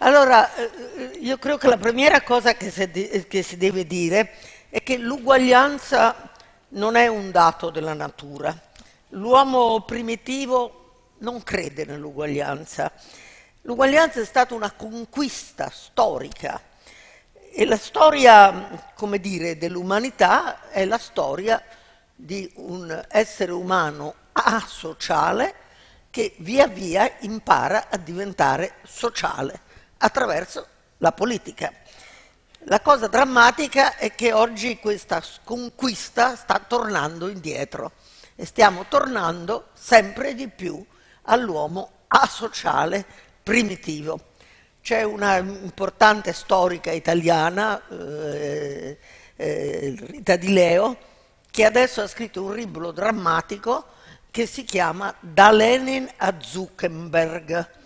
Allora, eh, io credo che la prima cosa che si, che si deve dire è che l'uguaglianza non è un dato della natura. L'uomo primitivo non crede nell'uguaglianza. L'uguaglianza è stata una conquista storica e la storia, come dire, dell'umanità è la storia di un essere umano asociale che via via impara a diventare sociale attraverso la politica. La cosa drammatica è che oggi questa conquista sta tornando indietro e stiamo tornando sempre di più all'uomo asociale primitivo. C'è una importante storica italiana, eh, eh, Rita Di Leo, che adesso ha scritto un libro drammatico che si chiama Da Lenin a Zuckerberg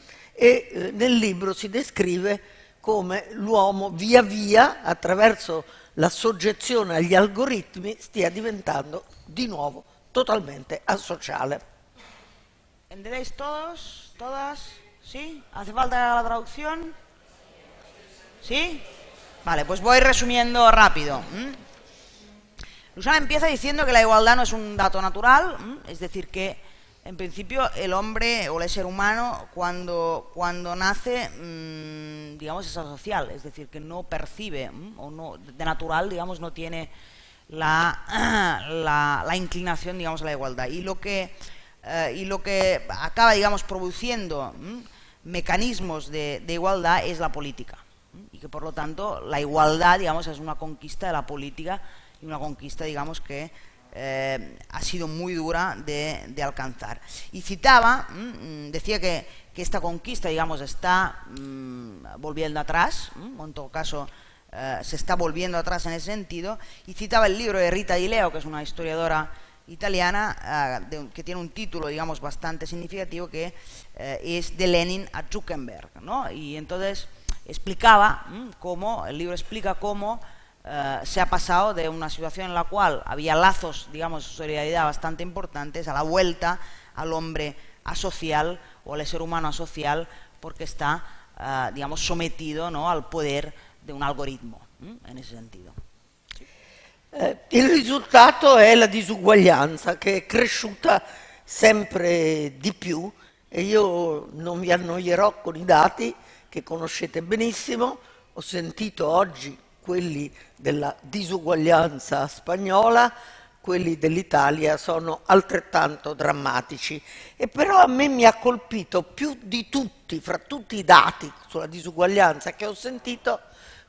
e eh, nel libro si descrive come l'uomo via via, attraverso la soggezione agli algoritmi, stia diventando di nuovo totalmente asociale. ¿Entendéis todos? ¿Todas? ¿Sí? ¿Hace falta la traducción? ¿Sí? Vale, pues voy resumiendo rápido. ¿Mm? Lusana empieza diciendo que la igualdad no es un dato natural, es decir, que en principio, el hombre o el ser humano, cuando, cuando nace, mmm, digamos, es asocial, es decir, que no percibe, mmm, o no, de natural, digamos, no tiene la, la, la, inclinación, digamos, a la igualdad. Y lo que, eh, y lo que acaba, digamos, produciendo mmm, mecanismos de, de, igualdad es la política. Y que, por lo tanto, la igualdad, digamos, es una conquista de la política y una conquista, digamos, que eh, ha sido muy dura de, de alcanzar. Y citaba, mmm, decía que, que, esta conquista, digamos, está mmm, volviendo atrás, o en todo caso eh, se está volviendo atrás en ese sentido, y citaba el libro de Rita Di Leo, que es una historiadora italiana, uh, de, que tiene un título, digamos, bastante significativo, que uh, es De Lenin a Zuckerberg, ¿no? Y entonces explicaba cómo, el libro explica cómo Uh, se ha pasado de una situación en la cual había lazos, digamos, de solidaridad bastante importantes a la vuelta al hombre asocial o al ser humano asocial porque está, uh, digamos, sometido ¿no? al poder de un algoritmo, ¿m? en ese sentido. Eh, il risultato è la disuguaglianza che è cresciuta sempre di più e io non vi annoierò con i dati che conoscete benissimo, ho sentito oggi quelli della disuguaglianza spagnola, quelli dell'Italia sono altrettanto drammatici. E però a me mi ha colpito più di tutti, fra tutti i dati sulla disuguaglianza che ho sentito,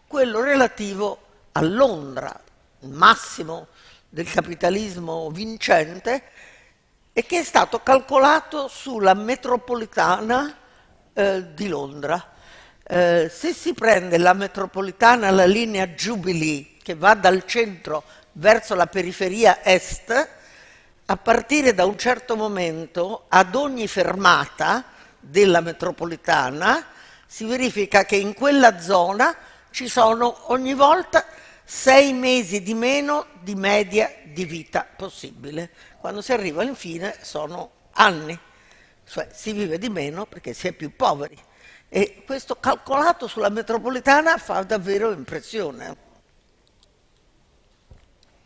quello relativo a Londra, il massimo del capitalismo vincente, e che è stato calcolato sulla metropolitana eh, di Londra eh, se si prende la metropolitana, la linea Jubilee, che va dal centro verso la periferia est, a partire da un certo momento, ad ogni fermata della metropolitana, si verifica che in quella zona ci sono ogni volta sei mesi di meno di media di vita possibile. Quando si arriva infine sono anni, cioè si vive di meno perché si è più poveri. E questo calcolato sulla metropolitana fa davvero impresione.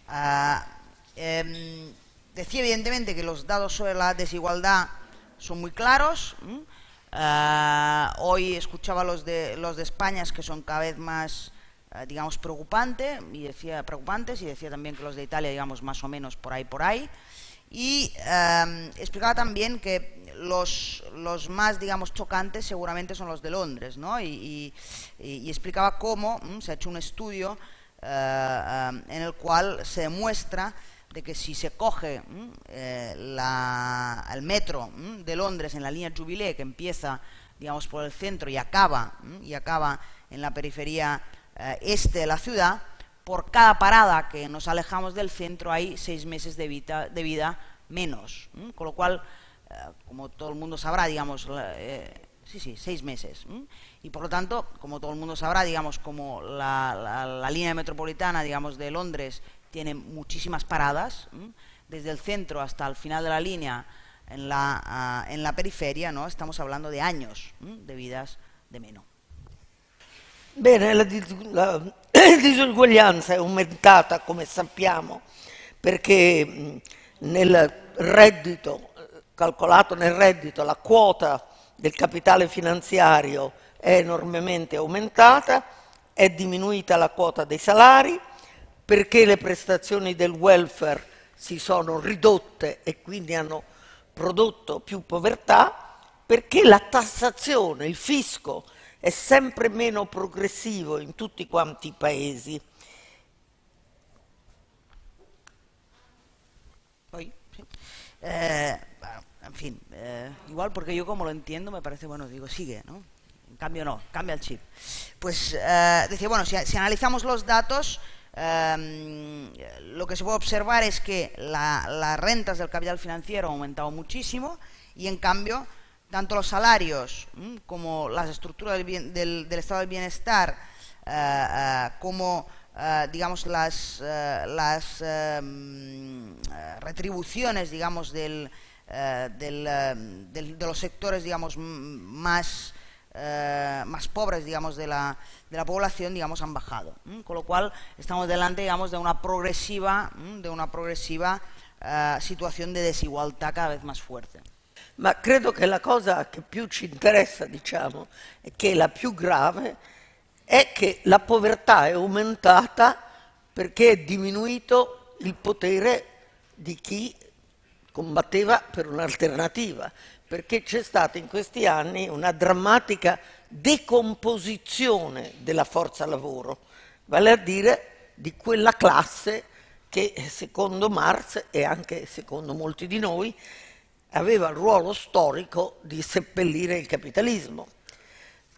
Uh, eh, decía evidentemente que los datos sobre la desigualdad son muy claros. Uh, hoy escuchaba los de, los de España que son cada vez más, uh, digamos, preocupante, y decía, preocupantes y decía también que los de Italia, digamos, más o menos por ahí, por ahí. Y explicaba también que los, más, digamos, chocantes seguramente son los de Londres, ¿no? Y, explicaba cómo ¿m? se ha hecho un estudio uh, uh, en el cual se demuestra de que si se coge eh, la, el metro de Londres en la línea Jubilee, que empieza, digamos, por el centro y acaba, y acaba en la periferia eh, este de la ciudad, por cada parada que nos alejamos del centro hay seis meses de vida, menos, con lo cual eh, como todo el mundo sabrá, digamos, eh, sí, sí, seis meses. Y por lo tanto, como todo el mundo sabrá, digamos, como la, la, la línea metropolitana, digamos, de Londres tiene muchísimas paradas, desde el centro hasta el final de la línea en la, uh, en la periferia, ¿no? Estamos hablando de años de vidas de menos. Bene, la, la, disuguaglianza è aumentata, come sappiamo, perché nel reddito, calcolato nel reddito, la quota del capitale finanziario è enormemente aumentata, è diminuita la quota dei salari, perché le prestazioni del welfare si sono ridotte e quindi hanno prodotto più povertà, perché la tassazione, il fisco, è sempre meno progressivo in tutti quanti i paesi. Eh, en fin, eh, igual porque yo como lo entiendo me parece, bueno, digo, sigue, ¿no? En cambio no, cambia el chip. Pues eh, decía, bueno, si, si, analizamos los datos, eh, lo que se puede observar es que la, las rentas del capital financiero han aumentado muchísimo y en cambio tanto los salarios como las estructuras del, del, estado del bienestar, uh, uh, como uh, digamos las, las retribuciones digamos del, del, de los sectores digamos más más pobres digamos de la, de la población digamos han bajado con lo cual estamos delante digamos de una progresiva de una progresiva situación de desigualdad cada vez más fuerte ma credo che la cosa che più ci interessa, diciamo, e che è la più grave, è che la povertà è aumentata perché è diminuito il potere di chi combatteva per un'alternativa, perché c'è stata in questi anni una drammatica decomposizione della forza lavoro, vale a dire di quella classe che secondo Marx e anche secondo molti di noi aveva il ruolo storico di seppellire il capitalismo.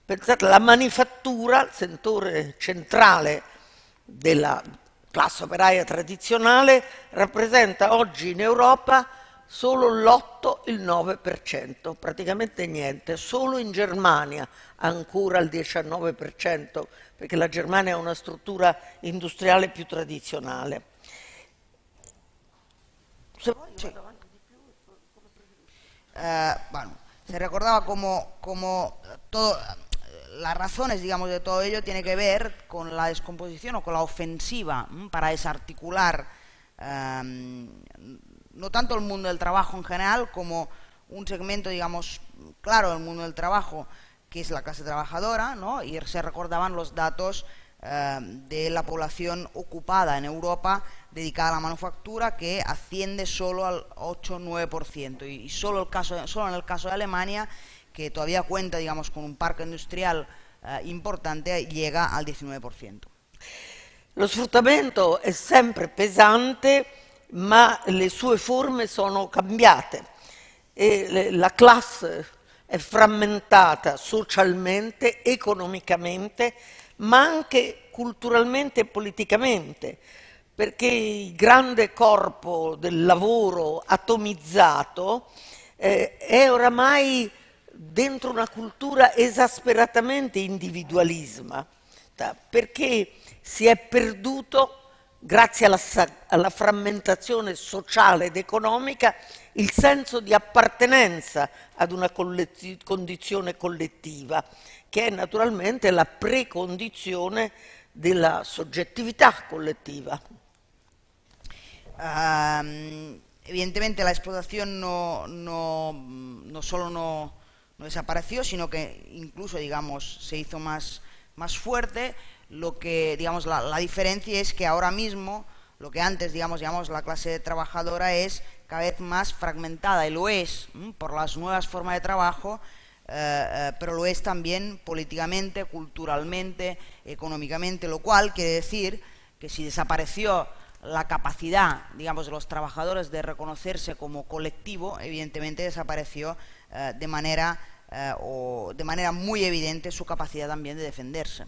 Pensate, la manifattura, il settore centrale della classe operaia tradizionale, rappresenta oggi in Europa solo l'8, il 9%, praticamente niente. Solo in Germania ancora il 19%, perché la Germania ha una struttura industriale più tradizionale. Se vuoi. Eh, bueno, se recordaba como, como todo, las razones, digamos, de todo ello tiene que ver con la descomposición o con la ofensiva para desarticular eh, no tanto el mundo del trabajo en general como un segmento, digamos, claro del mundo del trabajo, que es la clase trabajadora, ¿no? y se recordaban los datos eh, de la población ocupada en Europa dedicada a la manufactura que asciende solo al 8-9% y, solo en el caso de Alemania, que todavía cuenta digamos, con un parque industrial eh, importante, llega al 19%. Lo sfruttamento è sempre pesante, ma le sue forme sono cambiate e la classe è frammentata socialmente, economicamente, ma anche culturalmente e politicamente perché il grande corpo del lavoro atomizzato eh, è oramai dentro una cultura esasperatamente individualisma, perché si è perduto, grazie alla, alla frammentazione sociale ed economica, il senso di appartenenza ad una condizione collettiva, che è naturalmente la precondizione della soggettività collettiva. Um, evidentemente la explotación no, no, no solo no, desapareció, sino que incluso digamos se hizo más, más fuerte. Lo que digamos la, la, diferencia es que ahora mismo lo que antes digamos llamamos la clase trabajadora es cada vez más fragmentada y lo es por las nuevas formas de trabajo, eh, eh, pero lo es también políticamente, culturalmente, económicamente, lo cual quiere decir que si desapareció la capacidad, digamos, de los trabajadores de reconocerse como colectivo, evidentemente desapareció eh, de, manera, eh, o de manera muy evidente su capacidad también de defenderse.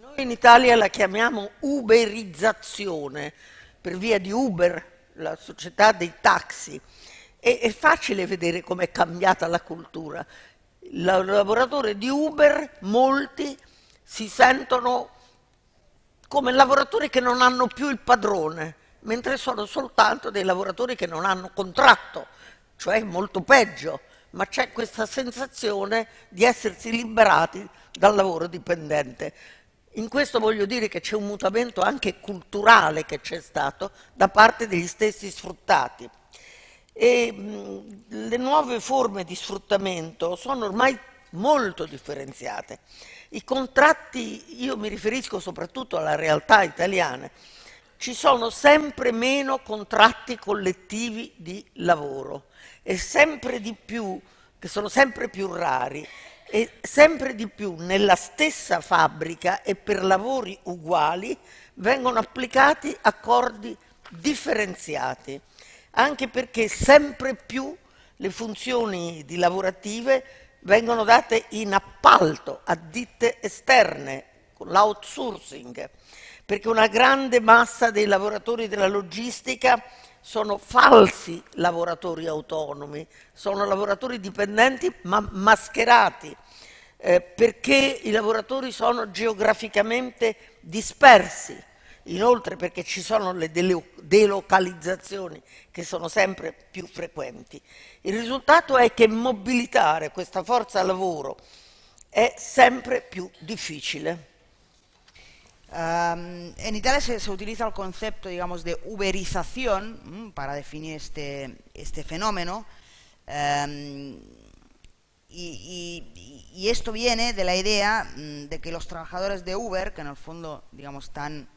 Noi in Italia la chiamiamo uberizzazione, per via di Uber, la società dei taxi. E, è facile vedere com'è cambiata la cultura. I lavoratori di Uber, molti, si sentono come lavoratori che non hanno più il padrone, mentre sono soltanto dei lavoratori che non hanno contratto, cioè molto peggio, ma c'è questa sensazione di essersi liberati dal lavoro dipendente. In questo voglio dire che c'è un mutamento anche culturale che c'è stato da parte degli stessi sfruttati. E le nuove forme di sfruttamento sono ormai molto differenziate. I contratti, io mi riferisco soprattutto alla realtà italiana, ci sono sempre meno contratti collettivi di lavoro e sempre di più, che sono sempre più rari, e sempre di più nella stessa fabbrica e per lavori uguali vengono applicati accordi differenziati, anche perché sempre più le funzioni lavorative vengono date in appalto a ditte esterne, con l'outsourcing, perché una grande massa dei lavoratori della logistica sono falsi lavoratori autonomi, sono lavoratori dipendenti ma mascherati, eh, perché i lavoratori sono geograficamente dispersi, inoltre perché ci sono le delocalizzazioni che sono sempre più frequenti. Il risultato è che mobilitare questa forza lavoro è sempre più difficile. Um, en Italia se, se, utiliza el concepto, digamos, de uberización um, para definir este, este fenómeno. Um, y, y, y, esto viene de la idea mm, de que los trabajadores de Uber, que en el fondo, digamos, están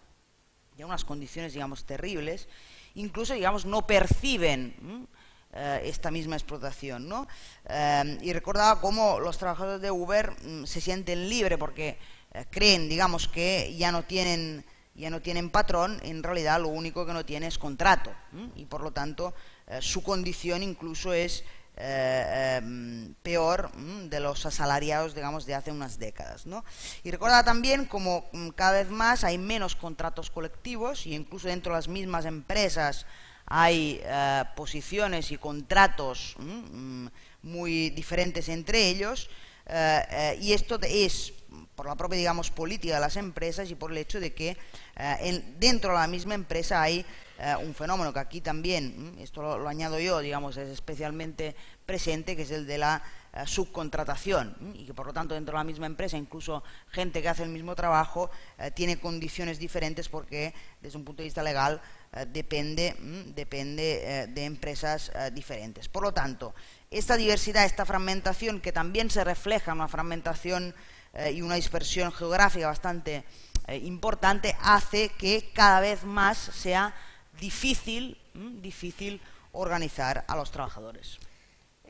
en unas condiciones, digamos, terribles, incluso, digamos, no perciben uh, esta misma explotación, ¿no? Uh, y recordaba cómo los trabajadores de Uber se sienten libres porque eh, creen, digamos, que ya no tienen ya no tienen patrón, en realidad lo único que no tiene es contrato ¿eh? y por lo tanto eh, su condición incluso es eh, em, peor de los asalariados, digamos, de hace unas décadas. ¿no? Y recuerda también como mm, cada vez más hay menos contratos colectivos y incluso dentro de las mismas empresas hay eh, posiciones y contratos mm, muy diferentes entre ellos eh, y esto es por la propia digamos política de las empresas y por el hecho de que eh, en, dentro de la misma empresa hay eh, un fenómeno que aquí también, esto lo, añado yo, digamos, es especialmente presente, que es el de la eh, subcontratación y que por lo tanto dentro de la misma empresa incluso gente que hace el mismo trabajo tiene condiciones diferentes porque desde un punto de vista legal depende, depende de empresas diferentes. Por lo tanto, esta diversidad, esta fragmentación que también se refleja en una fragmentación eh, y una dispersión geográfica bastante eh, importante hace che cada vez más sea difícil, mh, difícil organizzare a los trabajadores.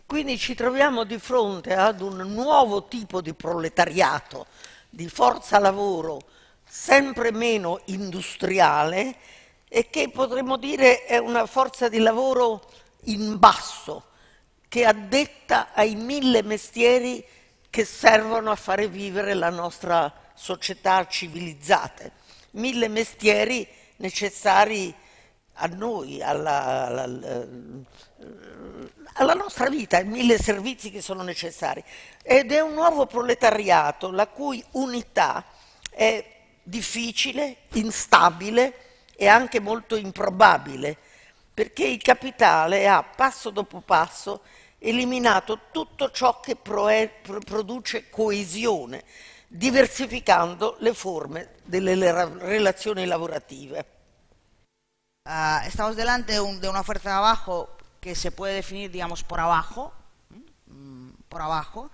Quindi ci troviamo di fronte ad un nuovo tipo di proletariato, di forza lavoro sempre meno industriale e che potremmo dire è una forza di lavoro in basso, che addetta ai mille mestieri che servono a fare vivere la nostra società civilizzata. Mille mestieri necessari a noi, alla, alla, alla, nostra vita, mille servizi che sono necessari. Ed è un nuovo proletariato la cui unità è difficile, instabile e anche molto improbabile, perché il capitale ha passo dopo passo eliminato tutto ciò che produce coesione, diversificando le forme delle relazioni lavorative. Uh, estamos delante un, de una fuerza de abajo que se puede definir, digamos, por abajo, mm, por abajo.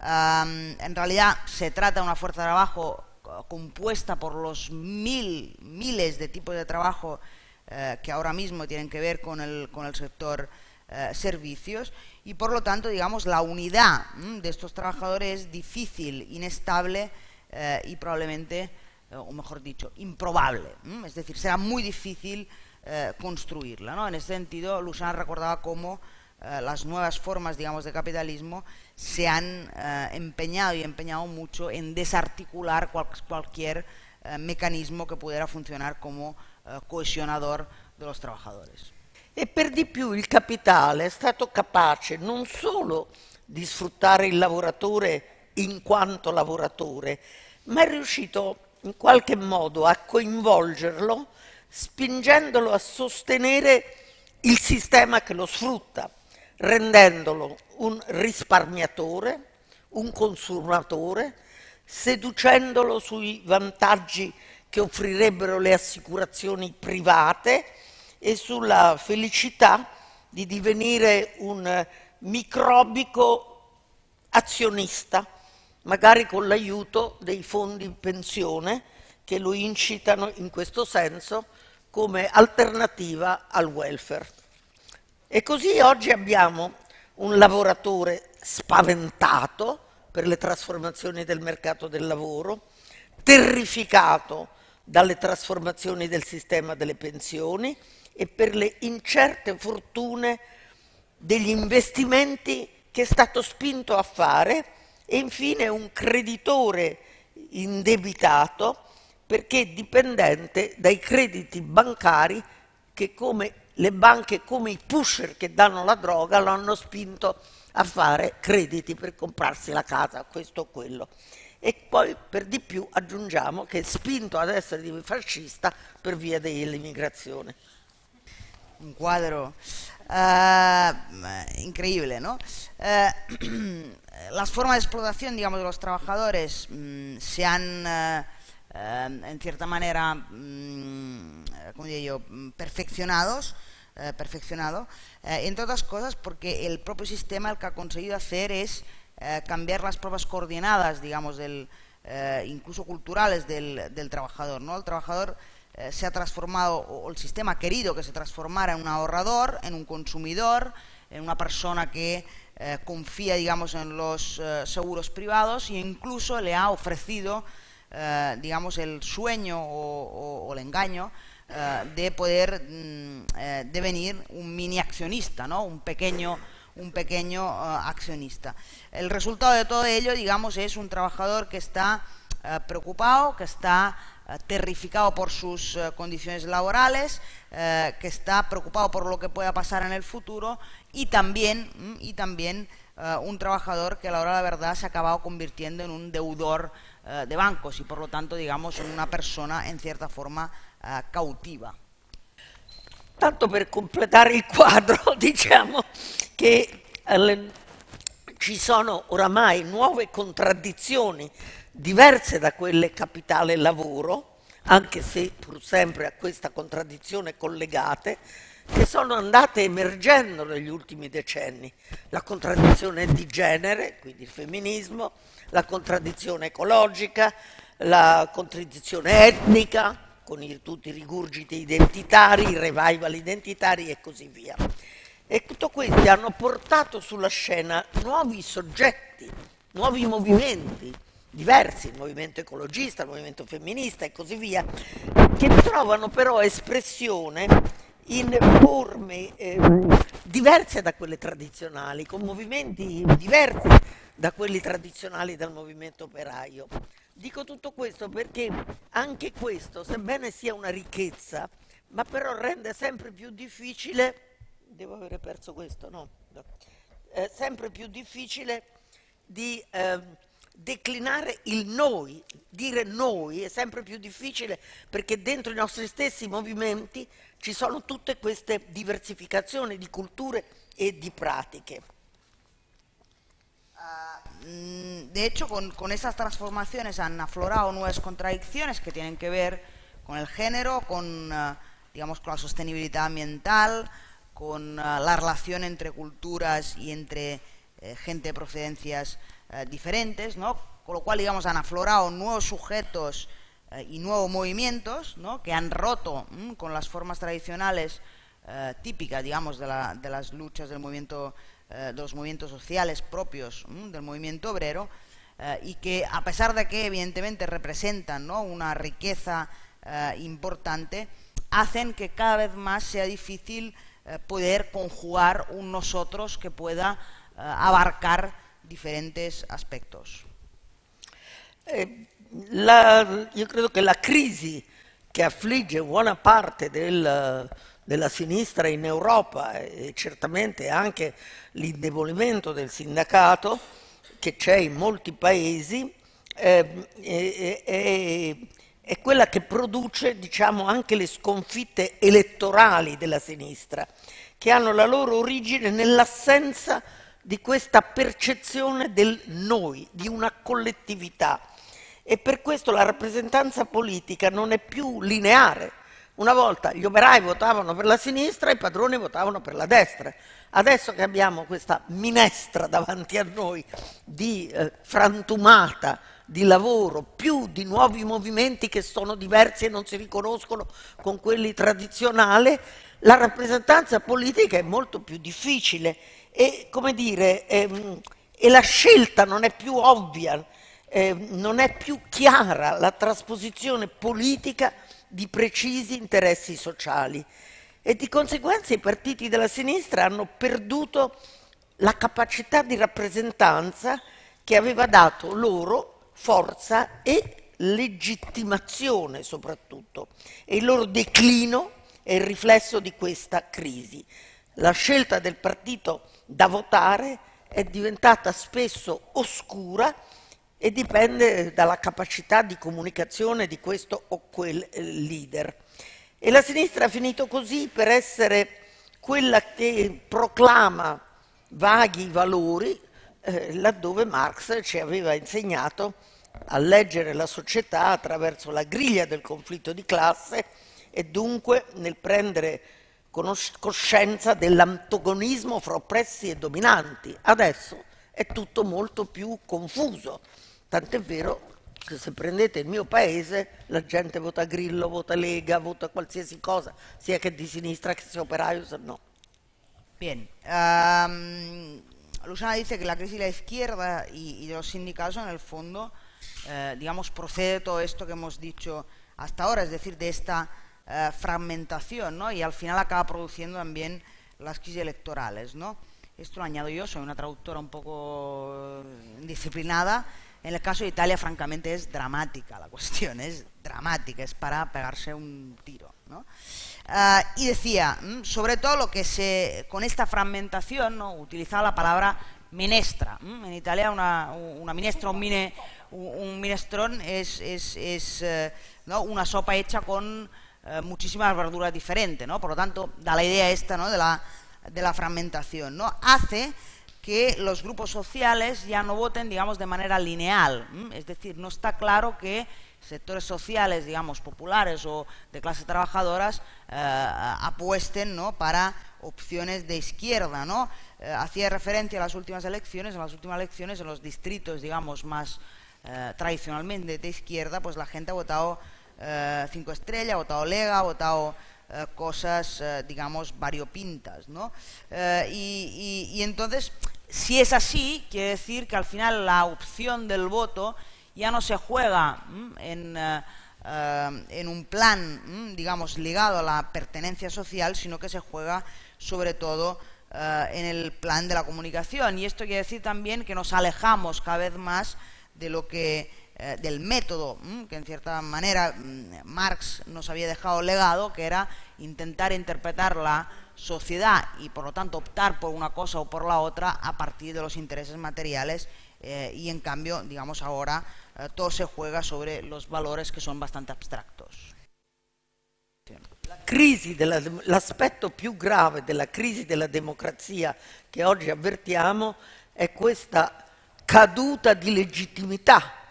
Um, en realidad se trata de una fuerza de abajo compuesta por los mil, miles de tipos de trabajo uh, que ahora mismo tienen que ver con el, con el sector uh, servicios y por lo tanto, digamos, la unidad de estos trabajadores es difícil, inestable eh, y probablemente, eh, o mejor dicho, improbable. Es decir, será muy difícil eh, construirla. ¿no? En ese sentido, Lusan recordaba cómo las nuevas formas, digamos, de capitalismo se han empeñado y empeñado mucho en desarticular cual, cualquier mecanismo que pudiera funcionar como cohesionador de los trabajadores. E per di più il capitale è stato capace non solo di sfruttare il lavoratore in quanto lavoratore, ma è riuscito in qualche modo a coinvolgerlo spingendolo a sostenere il sistema che lo sfrutta, rendendolo un risparmiatore, un consumatore, seducendolo sui vantaggi che offrirebbero le assicurazioni private e sulla felicità di divenire un microbico azionista, magari con l'aiuto dei fondi pensione che lo incitano in questo senso come alternativa al welfare. E così oggi abbiamo un lavoratore spaventato per le trasformazioni del mercato del lavoro, terrificato dalle trasformazioni del sistema delle pensioni e per le incerte fortune degli investimenti che è stato spinto a fare e infine un creditore indebitato perché dipendente dai crediti bancari che come le banche come i pusher che danno la droga lo hanno spinto a fare crediti per comprarsi la casa, questo o quello. E poi per di più aggiungiamo che è spinto ad essere fascista per via dell'immigrazione. Un quadro uh, increíble, ¿no? Uh, las formas de explotación, digamos, de los trabajadores um, se han, uh, en cierta manera, um, diría yo, perfeccionados, perfeccionado, entre otras cosas porque el propio sistema el que ha conseguido hacer es cambiar las pruebas coordinadas, digamos, del, incluso culturales del, del trabajador, ¿no? El trabajador eh, se ha transformado, o el sistema ha querido que se transformara en un ahorrador, en un consumidor, en una persona que eh, confía, digamos, en los eh, seguros privados e incluso le ha ofrecido, digamos, el sueño o, el engaño de poder mm, devenir un mini accionista, ¿no? un pequeño un pequeño accionista. El resultado de todo ello, digamos, es un trabajador que está preocupado, que está terrificado por sus eh, condiciones laborales, eh, que está preocupado por lo que pueda pasar en el futuro y también, mm, y también un trabajador que a la hora de la verdad se ha acabado convirtiendo en un deudor de bancos y por lo tanto, digamos, en una persona en cierta forma cautiva. Tanto per completare il quadro, diciamo che ci sono oramai nuove contraddizioni diverse da quelle capitale lavoro, anche se pur sempre a questa contraddizione collegate, che sono andate emergendo negli ultimi decenni. La contraddizione di genere, quindi il femminismo, la contraddizione ecologica, la contraddizione etnica, con i, tutti i rigurgiti identitari, i revival identitari e così via. E tutto questi hanno portato sulla scena nuovi soggetti, nuovi movimenti, diversi, il movimento ecologista, il movimento femminista e così via, che trovano però espressione in forme eh, diverse da quelle tradizionali, con movimenti diversi da quelli tradizionali del movimento operaio. Dico tutto questo perché anche questo, sebbene sia una ricchezza, ma però rende sempre più difficile, devo avere perso questo, no? no. Eh, sempre più difficile di... Eh, declinare il noi, dire noi è sempre più difficile perché dentro i nostri stessi movimenti ci sono tutte queste diversificazioni di culture e di pratiche. Uh, de hecho, con, con, estas transformaciones han aflorado nuevas contradicciones que tienen que ver con el género, con, uh, digamos, con la sostenibilidad ambiental, con uh, la relación entre culturas y entre eh, gente de procedencias eh, diferentes, ¿no? con lo cual digamos, han aflorado nuevos sujetos eh, y nuevos movimientos ¿no? que han roto ¿m? con las formas tradicionales eh, típicas digamos, de, la, de, las luchas del movimiento, de los movimientos sociales propios ¿m? del movimiento obrero y que a pesar de que evidentemente representan ¿no? una riqueza importante, hacen que cada vez más sea difícil poder conjugar un nosotros que pueda abarcar differenti aspetti. Eh, la, io credo che la crisi che affligge buona parte del, della sinistra in Europa e certamente anche l'indebolimento del sindacato che c'è in molti paesi eh, è, è, è, quella che produce diciamo, anche le sconfitte elettorali della sinistra che hanno la loro origine nell'assenza di questa percezione del noi, di una collettività. e per questo la rappresentanza politica non è più lineare. Una volta gli operai votavano per la sinistra e i padroni votavano per la destra. Adesso che abbiamo questa minestra davanti a noi di eh, frantumata di lavoro, più di nuovi movimenti che sono diversi e non si riconoscono con quelli tradizionali, la rappresentanza politica è molto più difficile e, come dire, ehm, e la scelta non è più ovvia, eh, non è più chiara la trasposizione politica di precisi interessi sociali e di conseguenza i partiti della sinistra hanno perduto la capacità di rappresentanza che aveva dato loro forza e legittimazione soprattutto e il loro declino è il riflesso di questa crisi. La scelta del partito da votare è diventata spesso oscura e dipende dalla capacità di comunicazione di questo o quel eh, leader. E la sinistra ha finito così per essere quella che proclama vaghi valori eh, laddove Marx ci aveva insegnato a leggere la società attraverso la griglia del conflitto di classe e dunque nel prendere coscienza dell'antagonismo fra oppressi e dominanti. Adesso è tutto molto più confuso, tant'è vero che se prendete il mio paese la gente vota Grillo, vota Lega, vota qualsiasi cosa, sia che di sinistra che sia operaio, se no. Bien. Um, Lusana dice que la crisis de la izquierda y, y de los sindicatos en el fondo, eh, digamos, procede de todo esto que hemos dicho hasta ahora, es decir, de esta eh, fragmentación, ¿no? Y al final acaba produciendo también las crisis electorales, ¿no? Esto lo añado yo, soy una traductora un poco disciplinada. En el caso de Italia, francamente, es dramática la cuestión, es dramática, es para pegarse un tiro, ¿no? Uh, y decía, sobre todo lo que se, con esta fragmentación, ¿no? utilizaba la palabra minestra. En Italia una, una minestra, un, mine, un minestrón es, es, es ¿no? una sopa hecha con eh, muchísimas verduras diferentes, ¿no? Por lo tanto, da la idea esta ¿no? de, la, de la fragmentación, ¿no? Hace que los grupos sociales ya no voten, digamos, de manera lineal. Es decir, no está claro que sectores sociales, digamos, populares o de clases trabajadoras eh, apuesten ¿no? para opciones de izquierda. ¿no? Eh, hacía referencia a las últimas elecciones, en las últimas elecciones, en los distritos, digamos, más tradicionalmente de izquierda, pues la gente ha votado eh, cinco estrellas, votado Lega, ha votado eh, cosas, eh, digamos, variopintas, ¿no? Y, y, y, entonces, si es así, quiere decir que al final la opción del voto ya no se juega en, en, un plan, digamos, ligado a la pertenencia social, sino que se juega sobre todo en el plan de la comunicación. Y esto quiere decir también que nos alejamos cada vez más de lo que eh, del método mm, que en cierta manera mm, Marx nos había dejado legado, que era intentar interpretar la sociedad y por lo tanto optar por una cosa o por la otra a partir de los intereses materiales eh, y en cambio, digamos ahora, eh, todo se juega sobre los valores que son bastante abstractos. L'aspetto più grave della crisi della democrazia che oggi avvertiamo è questa caduta di legittimità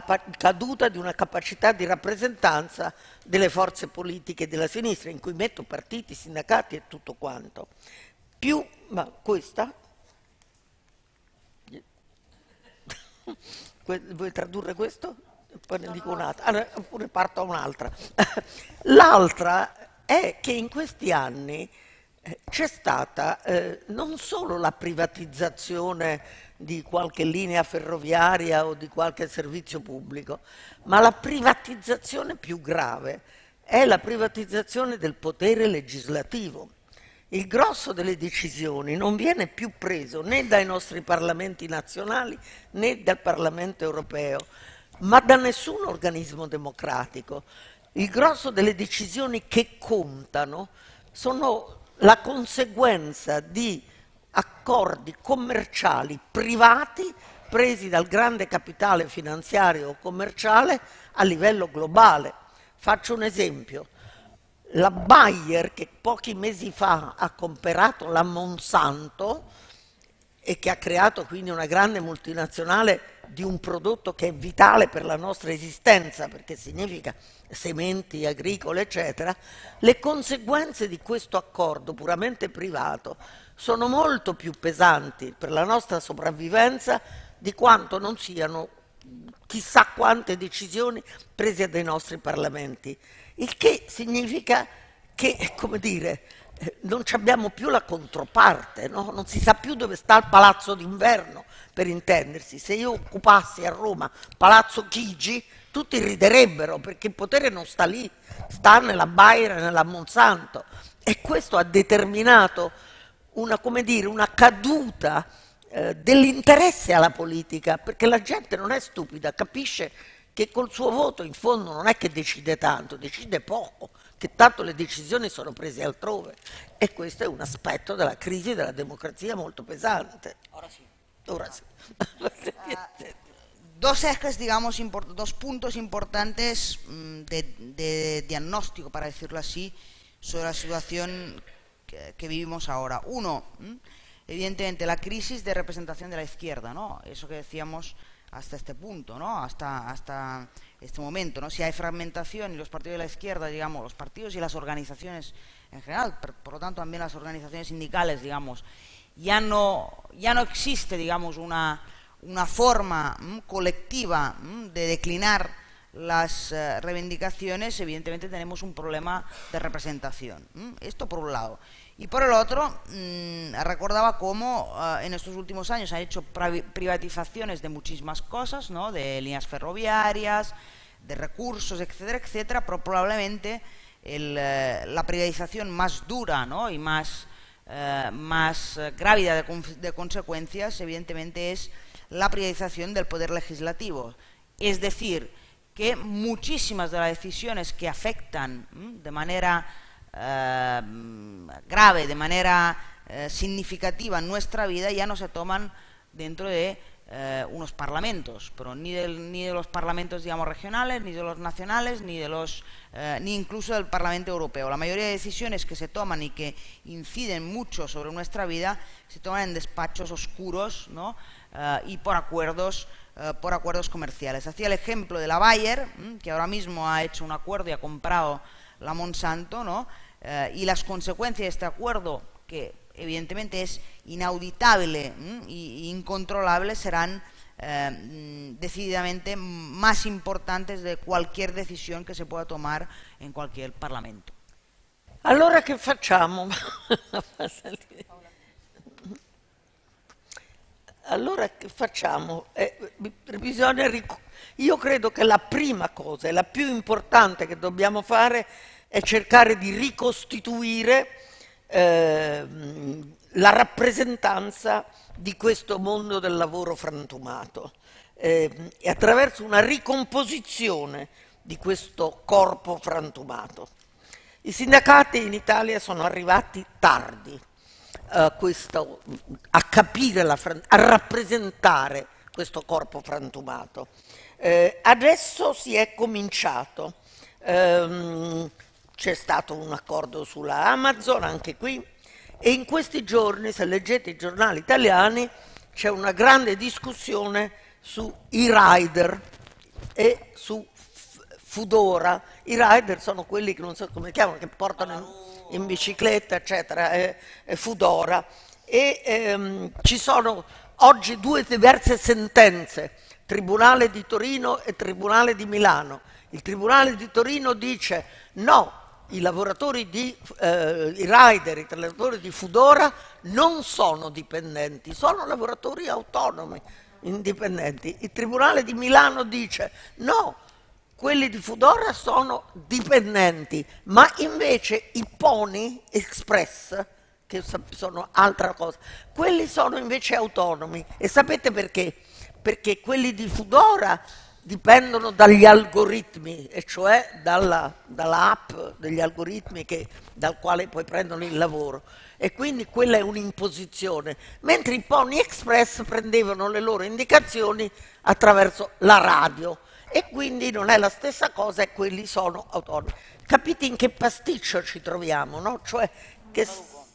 caduta di una capacità di rappresentanza delle forze politiche della sinistra, in cui metto partiti, sindacati e tutto quanto. Più, ma questa, vuoi tradurre questo? Poi ne dico un'altra, allora, oppure parto a un'altra. L'altra è che in questi anni eh, c'è stata eh, non solo la privatizzazione di qualche linea ferroviaria o di qualche servizio pubblico, ma la privatizzazione più grave è la privatizzazione del potere legislativo. Il grosso delle decisioni non viene più preso né dai nostri parlamenti nazionali né dal Parlamento europeo, ma da nessun organismo democratico. Il grosso delle decisioni che contano sono la conseguenza di accordi commerciali privati presi dal grande capitale finanziario o commerciale a livello globale. Faccio un esempio. La Bayer che pochi mesi fa ha comprato la Monsanto e che ha creato quindi una grande multinazionale di un prodotto che è vitale per la nostra esistenza, perché significa sementi agricole, eccetera, le conseguenze di questo accordo puramente privato sono molto più pesanti per la nostra sopravvivenza di quanto non siano chissà quante decisioni prese dai nostri parlamenti, il che significa che, come dire, non abbiamo più la controparte, no? non si sa più dove sta il palazzo d'inverno, per intendersi. Se io occupassi a Roma Palazzo Chigi, tutti riderebbero perché il potere non sta lì, sta nella Bayer, nella Monsanto. E questo ha determinato una, dire, una caduta eh, dell'interesse alla politica, perché la gente non è stupida, capisce che col suo voto in fondo non è che decide tanto, decide poco, che tanto le decisioni sono prese altrove. E questo è un aspetto della crisi della democrazia molto pesante. Ora sì. Ora sí. dos ejes, digamos, dos puntos importantes mm, de, diagnóstico, para decirlo así, sobre la situación que, vivimos ahora. Uno, evidentemente, la crisis de representación de la izquierda, ¿no? Eso que decíamos hasta este punto, ¿no? Hasta, hasta este momento, ¿no? Si hay fragmentación y los partidos de la izquierda, digamos, los partidos y las organizaciones en general, por lo tanto también las organizaciones sindicales, digamos, ya no, ya no existe, digamos, una, una forma mm, colectiva mm, de declinar las eh, reivindicaciones, evidentemente tenemos un problema de representación. Esto por un lado. Y por el otro, recordaba cómo eh, en estos últimos años han hecho privatizaciones de muchísimas cosas, ¿no? de líneas ferroviarias, de recursos, etcétera, etcétera, pero probablemente eh, la privatización más dura ¿no? y más eh, más eh, grávida de, consecuencias, evidentemente, es la privatización del poder legislativo. Es decir, que muchísimas de las decisiones que afectan de manera eh, grave, de manera significativa nuestra vida, ya no se toman dentro de eh, unos parlamentos, pero ni, de los parlamentos digamos regionales, ni de los nacionales, ni de los eh, ni incluso del Parlamento Europeo. La mayoría de decisiones que se toman y que inciden mucho sobre nuestra vida se toman en despachos oscuros ¿no? Eh, y por acuerdos por acuerdos comerciales. Hacía el ejemplo de la Bayer, que ahora mismo ha hecho un acuerdo y ha comprado la Monsanto, ¿no? Y las consecuencias de este acuerdo que evidentemente es inauditable e incontrolable, serán eh, mm, decididamente más importantes de cualquier decisión que se pueda tomar en cualquier Parlamento. Allora che facciamo? allora che facciamo? Eh, bisogna Io credo che la prima cosa e la più importante che dobbiamo fare è cercare di ricostituire eh, la rappresentanza di questo mondo del lavoro frantumato eh, e attraverso una ricomposizione di questo corpo frantumato. I sindacati in Italia sono arrivati tardi eh, questo, a capire, la, a rappresentare questo corpo frantumato. Eh, adesso si è cominciato. Ehm, c'è stato un accordo sulla Amazon, anche qui, e in questi giorni, se leggete i giornali italiani, c'è una grande discussione sui rider e su Fudora. I rider sono quelli che non so come chiamano, che portano in, in bicicletta, eccetera, è, è Fudora. E ehm, ci sono oggi due diverse sentenze, Tribunale di Torino e Tribunale di Milano. Il Tribunale di Torino dice no, i lavoratori di, eh, i rider, i lavoratori di Fudora non sono dipendenti, sono lavoratori autonomi, indipendenti. Il Tribunale di Milano dice no, quelli di Fudora sono dipendenti, ma invece i Pony Express, che sono altra cosa, quelli sono invece autonomi. E sapete perché? Perché quelli di Fudora dipendono dagli algoritmi, e cioè dalla, dall'app degli algoritmi che, dal quale poi prendono il lavoro. E quindi quella è un'imposizione, mentre i Pony Express prendevano le loro indicazioni attraverso la radio e quindi non è la stessa cosa e quelli sono autonomi. Capite in che pasticcio ci troviamo, no? Cioè che...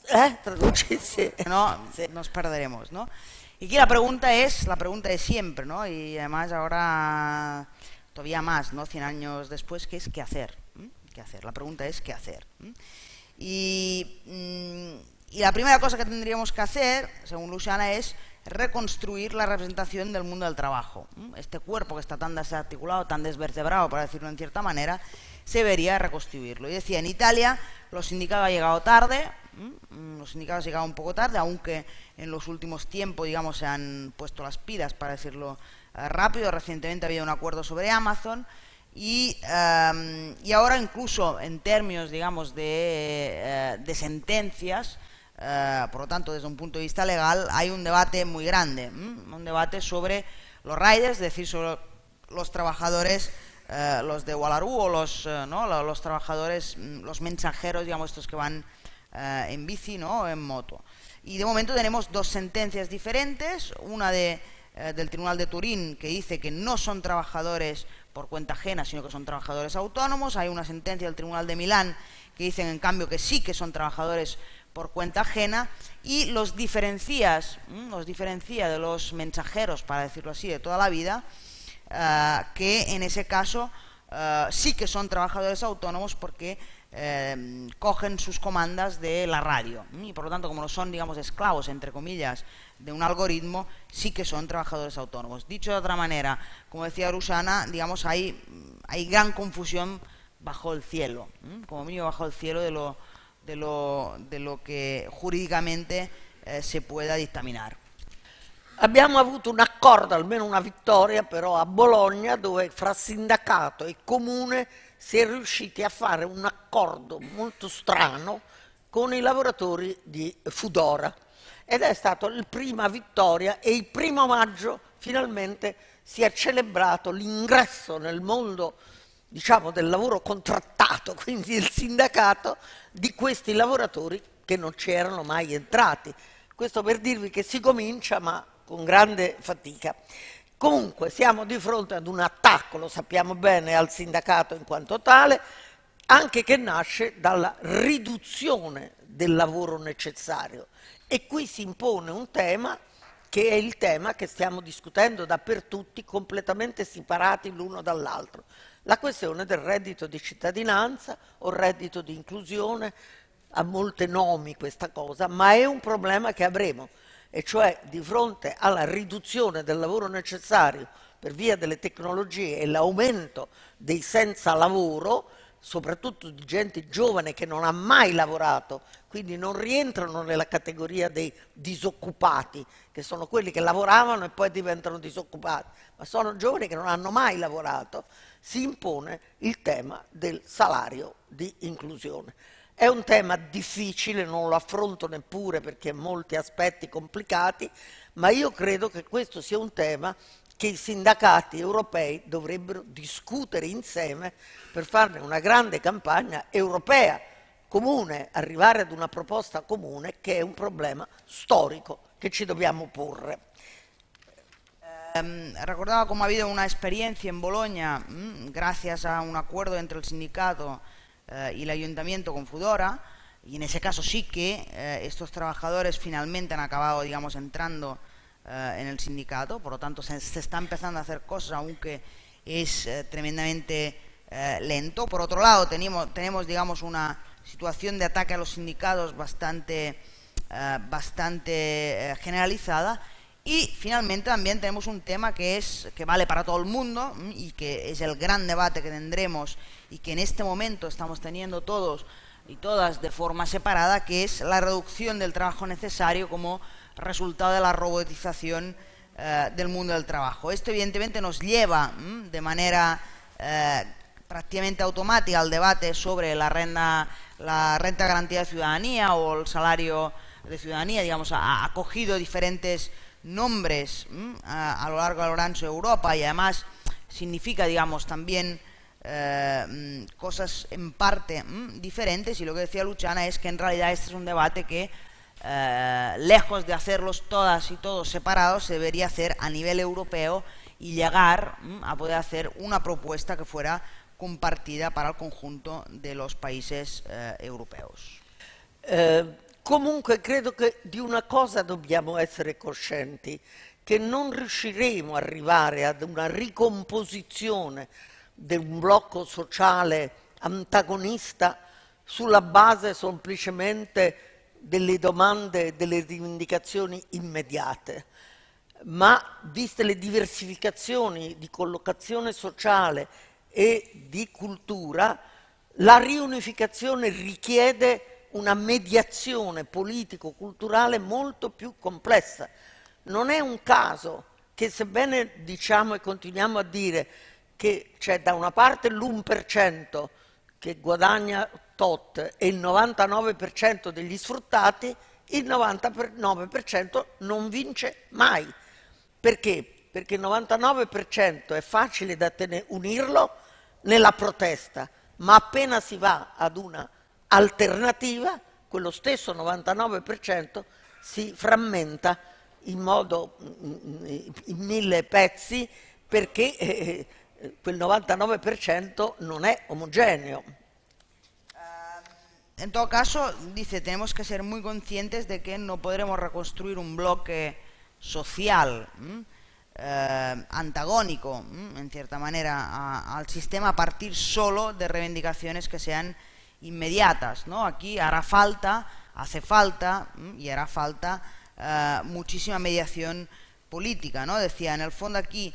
Eh? Traduci, sì. No, nos perderemos, no? Y aquí la pregunta es la pregunta de siempre, ¿no? Y además ahora todavía más, ¿no? 100 años después, ¿qué es qué hacer? ¿Qué hacer? La pregunta es qué hacer. Y, mm, y la primera cosa que tendríamos que hacer, según Luciana, es reconstruir la representación del mundo del trabajo. Este cuerpo que está tan desarticulado, tan desvertebrado, para decirlo en cierta manera, se debería reconstruirlo. Y decía, en Italia los sindicatos han llegado tarde, los sindicatos llegado un poco tarde, aunque en los últimos tiempos, digamos, se han puesto las pilas, para decirlo eh, rápido. Recientemente había un acuerdo sobre Amazon. Y, em, y ahora incluso en términos, digamos, de, eh, de sentencias, eh, por lo tanto, desde un punto de vista legal, hay un debate muy grande, un debate sobre los riders, es decir, sobre los trabajadores, eh, los de Wallarú o los, ¿no? los trabajadores, mm, los mensajeros, digamos, estos que van en bici ¿no? o en moto. Y de momento tenemos dos sentencias diferentes, una de, del Tribunal de Turín que dice que no son trabajadores por cuenta ajena, sino que son trabajadores autónomos. Hay una sentencia del Tribunal de Milán que dicen, en cambio, que sí que son trabajadores por cuenta ajena y los diferencias, los diferencia de los mensajeros, para decirlo así, de toda la vida, eh, que en ese caso eh, sí que son trabajadores autónomos porque eh, cogen sus comandas de la radio. Y por lo tanto como no son digamos esclavos entre comillas de un algoritmo sí que son trabajadores autónomos. Dicho de otra manera como decía Rusana digamos hay hay gran confusión bajo el cielo como mínimo bajo el cielo de lo de lo, de lo che giuridicamente eh, si può dictaminare. Abbiamo avuto un accordo, almeno una vittoria però a Bologna dove fra sindacato e comune si è riusciti a fare un accordo molto strano con i lavoratori di Fudora ed è stata la prima vittoria e il primo maggio finalmente si è celebrato l'ingresso nel mondo diciamo, del lavoro contrattato, quindi del sindacato, di questi lavoratori che non c'erano mai entrati. Questo per dirvi che si comincia, ma con grande fatica. Comunque siamo di fronte ad un attacco, lo sappiamo bene, al sindacato in quanto tale, anche che nasce dalla riduzione del lavoro necessario. E qui si impone un tema che è il tema che stiamo discutendo dappertutto, completamente separati l'uno dall'altro la questione del reddito di cittadinanza o reddito di inclusione, ha molti nomi questa cosa, ma è un problema che avremo, e cioè di fronte alla riduzione del lavoro necessario per via delle tecnologie e l'aumento dei senza lavoro, soprattutto di gente giovane che non ha mai lavorato, quindi non rientrano nella categoria dei disoccupati, che sono quelli che lavoravano e poi diventano disoccupati, ma sono giovani che non hanno mai lavorato, si impone il tema del salario di inclusione. È un tema difficile, non lo affronto neppure perché ha molti aspetti complicati, ma io credo che questo sia un tema che i sindacati europei dovrebbero discutere insieme per farne una grande campagna europea comune, arrivare ad una proposta comune che è un problema storico che ci dobbiamo porre. Em, recordaba cómo ha habido una experiencia en Bolonia mm, a un acuerdo entre el sindicato eh, y el ayuntamiento con Fudora y en ese caso sí que eh, estos trabajadores finalmente han acabado digamos entrando eh, en el sindicato. Por lo tanto se, se, está empezando a hacer cosas aunque es tremendamente lento. Por otro lado tenemos, tenemos digamos una situación de ataque a los sindicatos bastante bastante generalizada y finalmente también tenemos un tema que, es, que vale para todo el mundo y que es el gran debate que tendremos y que en este momento estamos teniendo todos y todas de forma separada, que es la reducción del trabajo necesario como resultado de la robotización eh, del mundo del trabajo. Esto evidentemente nos lleva de manera eh, prácticamente automática al debate sobre la renta, la renta garantía de ciudadanía o el salario de ciudadanía, digamos, ha, ha cogido diferentes nombres a, a, lo largo de lo ancho de Europa y además significa, digamos, también eh, mm, cosas en parte diferentes y lo que decía Luciana es que en realidad este es un debate que eh, lejos de hacerlos todas y todos separados se debería hacer a nivel europeo y llegar a poder hacer una propuesta que fuera compartida para el conjunto de los países eh, europeos. Eh, Comunque credo che di una cosa dobbiamo essere coscienti, che non riusciremo ad arrivare ad una ricomposizione di un blocco sociale antagonista sulla base semplicemente delle domande e delle rivendicazioni immediate, ma viste le diversificazioni di collocazione sociale e di cultura, la riunificazione richiede una mediazione politico-culturale molto più complessa. Non è un caso che sebbene diciamo e continuiamo a dire che c'è da una parte l'1% che guadagna tot e il 99% degli sfruttati, il 99% non vince mai. Perché? Perché il 99% è facile da unirlo nella protesta, ma appena si va ad una alternativa, quello stesso 99% si frammenta in modo in mille pezzi perché eh, quel 99% non è omogeneo. En todo caso, dice, tenemos que ser muy conscientes de que no podremos reconstruir un bloque social eh, antagónico, en cierta manera, a, al sistema a partir solo de reivindicaciones que sean inmediatas. ¿no? Aquí hará falta, hace falta y hará falta eh, muchísima mediación política. ¿no? Decía, en el fondo aquí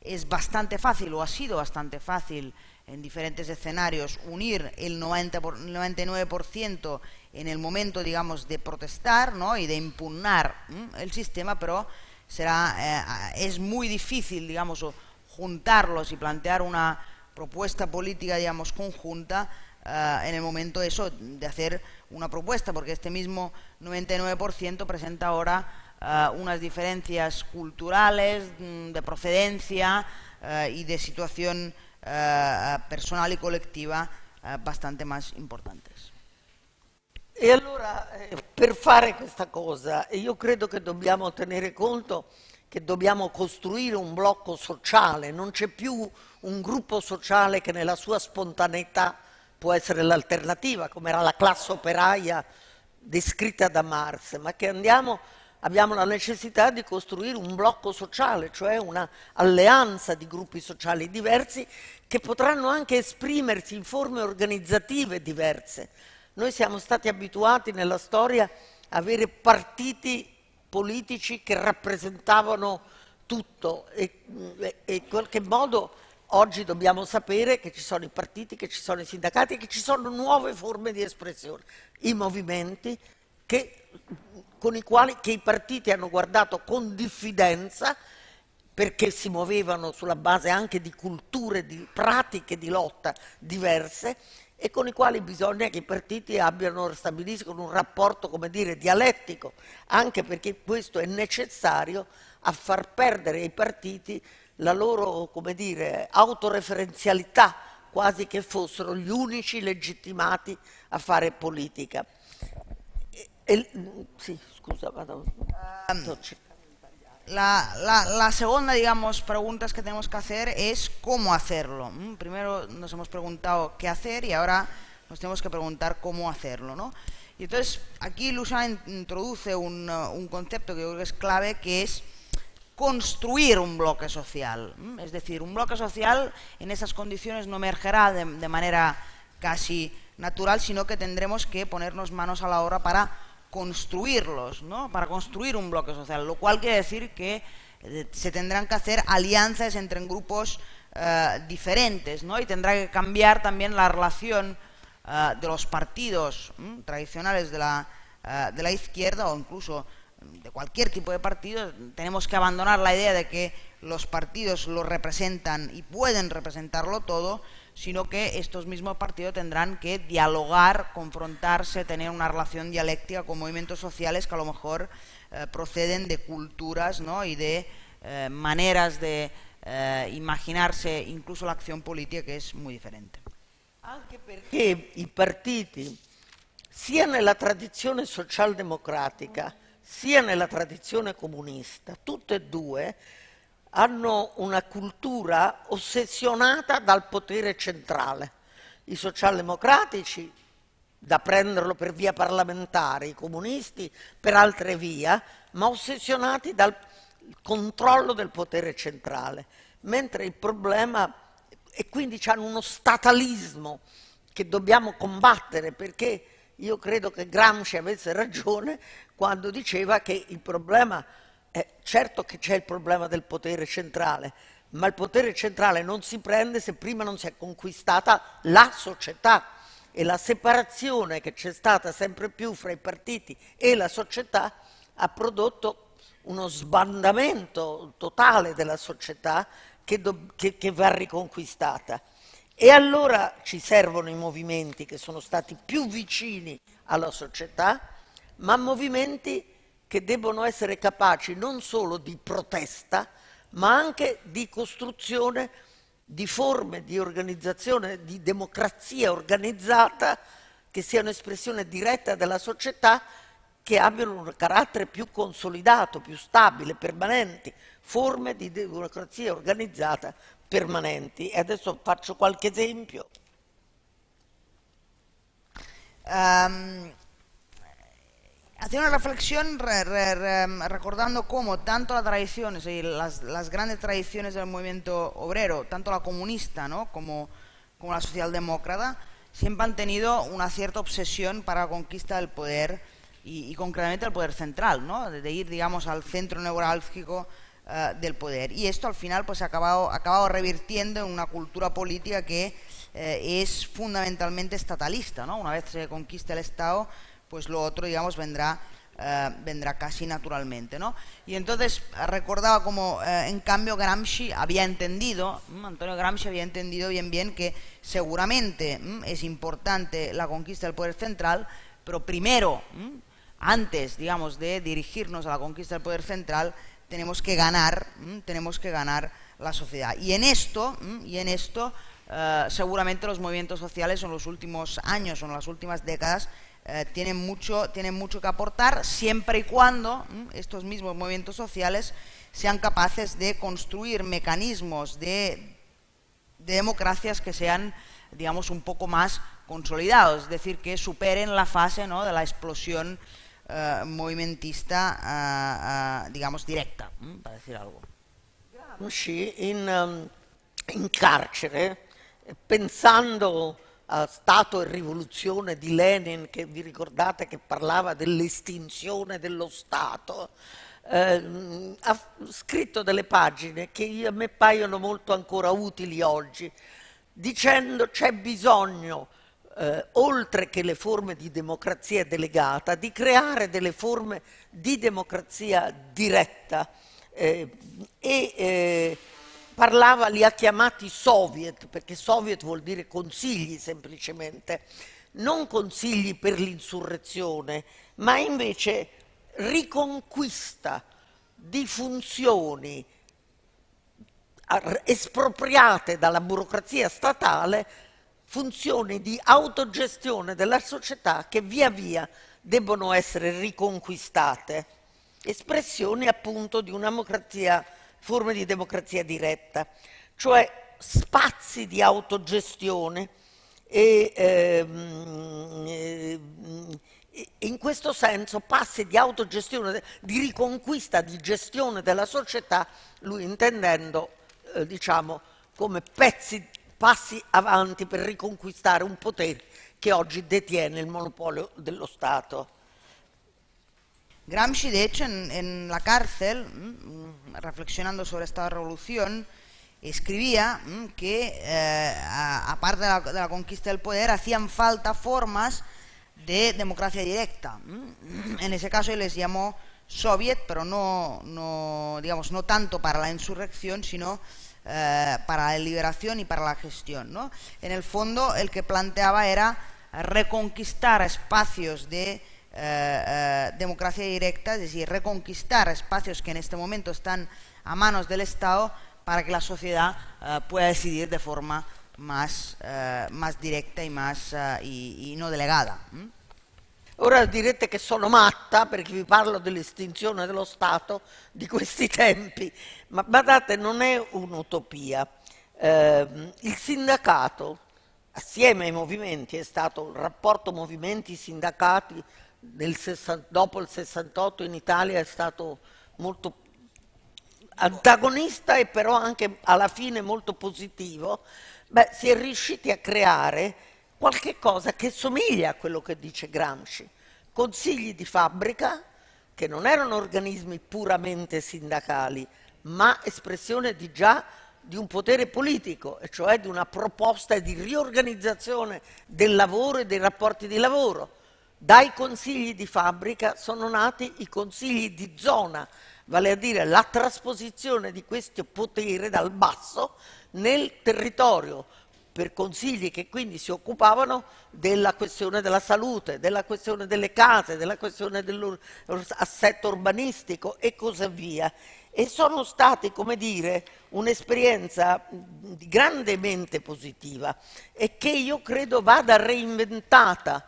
es bastante fácil, o ha sido bastante fácil, en diferentes escenarios, unir el, 90 por, el 99% en el momento, digamos, de protestar ¿no? y de impugnar el sistema, pero será, eh, es muy difícil, digamos, juntarlos y plantear una propuesta política, digamos, conjunta eh, en el momento eso, de hacer una propuesta, porque este mismo 99% presenta ahora eh, unas diferencias culturales, mm, de procedencia eh, y de situación personal e collettiva eh, bastante más importantes. E allora eh, per fare questa cosa io credo che dobbiamo tenere conto che dobbiamo costruire un blocco sociale, non c'è più un gruppo sociale che nella sua spontaneità può essere l'alternativa, come era la classe operaia descritta da Marx, ma che andiamo abbiamo la necessità di costruire un blocco sociale, cioè un'alleanza di gruppi sociali diversi che potranno anche esprimersi in forme organizzative diverse. Noi siamo stati abituati nella storia a avere partiti politici che rappresentavano tutto e, e in qualche modo oggi dobbiamo sapere che ci sono i partiti, che ci sono i sindacati, che ci sono nuove forme di espressione, i movimenti che con i quali i partiti hanno guardato con diffidenza perché si muovevano sulla base anche di culture, di pratiche di lotta diverse e con i quali bisogna che i partiti abbiano, stabiliscono un rapporto, come dire, dialettico, anche perché questo è necessario a far perdere ai partiti la loro, come dire, autoreferenzialità, quasi che fossero gli unici legittimati a fare politica. El, sí, excusa, um, la, la, la, segunda, digamos, preguntas que tenemos que hacer es cómo hacerlo. Primero nos hemos preguntado qué hacer y ahora nos tenemos que preguntar cómo hacerlo, ¿no? Y entonces aquí Lushan introduce un, un, concepto que yo creo que es clave, que es construir un bloque social. ¿Mm? Es decir, un bloque social en esas condiciones no emergerá de, manera casi natural, sino que tendremos que ponernos manos a la obra para construirlos, ¿no? para construir un bloque social, lo cual quiere decir que eh, se tendrán que hacer alianzas entre grupos eh, diferentes ¿no? y tendrá que cambiar también la relación eh, de los partidos ¿m? tradicionales de la, de la izquierda o incluso de cualquier tipo de partido, tenemos que abandonar la idea de que los partidos lo representan y pueden representarlo todo, sino que estos mismos partidos tendrán que dialogar, confrontarse, tener una relación dialéctica con movimientos sociales que a lo mejor eh, proceden de culturas ¿no? y de eh, maneras de eh, immaginarsi incluso l'azione politica che è molto differente. Anche perché i partiti, sia nella tradizione socialdemocratica, sia nella tradizione comunista, tutte e due hanno una cultura ossessionata dal potere centrale. I socialdemocratici da prenderlo per via parlamentare, i comunisti per altre via, ma ossessionati dal controllo del potere centrale, mentre il problema, e quindi hanno uno statalismo che dobbiamo combattere perché io credo che Gramsci avesse ragione quando diceva che il problema, è certo che c'è il problema del potere centrale, ma il potere centrale non si prende se prima non si è conquistata la società e la separazione che c'è stata sempre più fra i partiti e la società ha prodotto uno sbandamento totale della società che, che, che va riconquistata. E allora ci servono i movimenti che sono stati più vicini alla società, ma movimenti che debbono essere capaci non solo di protesta, ma anche di costruzione di forme di organizzazione, di democrazia organizzata che siano espressione diretta della società che abbiano un carattere più consolidato, più stabile, permanenti, forme di democrazia organizzata permanenti. E adesso faccio qualche esempio. Um, hacía una reflexión re, re, re, recordando cómo tanto la tradición, es decir, las, las, grandes tradiciones del movimiento obrero, tanto la comunista ¿no? como, la socialdemócrata, siempre han tenido una cierta obsesión para la conquista del poder y, concretamente el poder central, ¿no? de ir digamos al centro neurálgico uh, del poder. Y esto al final pues ha acabado, ha acabado revirtiendo en una cultura política que eh, es fundamentalmente estatalista. ¿no? Una vez se conquista el Estado, pues lo otro digamos vendrá Uh, vendrá casi naturalmente. ¿no? Y entonces recordaba como uh, en cambio Gramsci había entendido. Antonio Gramsci había entendido bien bien que seguramente es importante la conquista del poder central, pero primero, antes digamos de dirigirnos a la conquista del poder central, tenemos que ganar, tenemos que ganar la sociedad. Y en esto, y en esto uh, seguramente los movimientos sociales en los últimos años o en las últimas décadas eh, tienen, mucho, tienen mucho que aportar siempre y cuando estos mismos movimientos sociales sean capaces de construir mecanismos de, de, democracias que sean, digamos, un poco más consolidados, es decir, que superen la fase ¿no? de la explosión eh, movimentista, eh, digamos, directa, para decir algo. Uscì in, in carcere pensando a Stato e rivoluzione di Lenin, che vi ricordate che parlava dell'estinzione dello Stato, eh, ha scritto delle pagine che a me paiono molto ancora utili oggi, dicendo c'è bisogno, eh, oltre che le forme di democrazia delegata, di creare delle forme di democrazia diretta eh, e eh, parlava, li ha chiamati soviet, perché soviet vuol dire consigli semplicemente, non consigli per l'insurrezione, ma invece riconquista di funzioni espropriate dalla burocrazia statale, funzioni di autogestione della società che via via debbono essere riconquistate, espressioni appunto di una democrazia forme di democrazia diretta, cioè spazi di autogestione e ehm, eh, in questo senso passi di autogestione, di riconquista, di gestione della società, lui intendendo eh, diciamo come pezzi, passi avanti per riconquistare un potere che oggi detiene il monopolio dello Stato. Gramsci, de hecho, en, la cárcel, mmm, reflexionando sobre esta revolución, escribía mmm, que, eh, aparte de la, conquista del poder, hacían falta formas de democracia directa. Mmm. En ese caso él les llamó soviet, pero no, no, digamos, no tanto para la insurrección, sino eh, para la liberación y para la gestión. ¿no? En el fondo, el que planteaba era reconquistar espacios de eh, eh, democracia directa, es decir, reconquistar espacios que en este momento están a manos del Estado para que la sociedad eh, pueda decidir de forma más, eh, más directa y, más, y, y no delegada. Ora direte che sono matta perché vi parlo dell'estinzione dello Stato di questi tempi, ma badate non è un'utopia. Eh, il sindacato assieme ai movimenti, è stato il rapporto movimenti-sindacati dopo il 68 in Italia è stato molto antagonista e però anche alla fine molto positivo, beh, si è riusciti a creare qualche cosa che somiglia a quello che dice Gramsci. Consigli di fabbrica, che non erano organismi puramente sindacali, ma espressione di già di un potere politico, e cioè di una proposta di riorganizzazione del lavoro e dei rapporti di lavoro. Dai consigli di fabbrica sono nati i consigli di zona, vale a dire la trasposizione di questo potere dal basso nel territorio, per consigli che quindi si occupavano della questione della salute, della questione delle case, della questione dell'assetto urbanistico e così via. E sono stati, come dire, un'esperienza grandemente positiva e che io credo vada reinventata